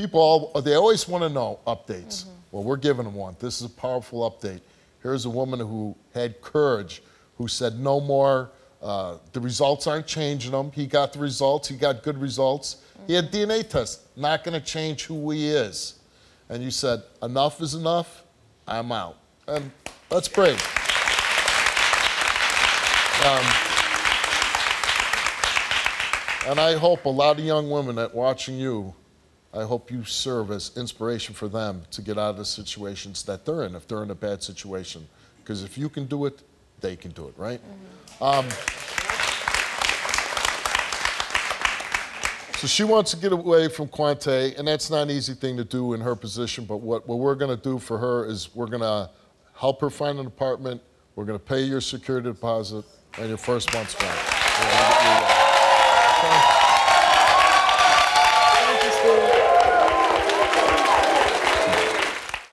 people, all, they always want to know updates. Well, we're giving them one. This is a powerful update. Here's a woman who had courage, who said, no more, uh, the results aren't changing him. He got the results, he got good results. He had DNA tests, not going to change who he is. And you said, enough is enough, I'm out. And let's pray. Um, and I hope a lot of young women that watching you, I hope you serve as inspiration for them to get out of the situations that they're in if they're in a bad situation. Because if you can do it, they can do it, right? Um, so she wants to get away from Quante, and that's not an easy thing to do in her position. But what, what we're going to do for her is we're going to help her find an apartment. We're going to pay your security deposit and your first month's rent.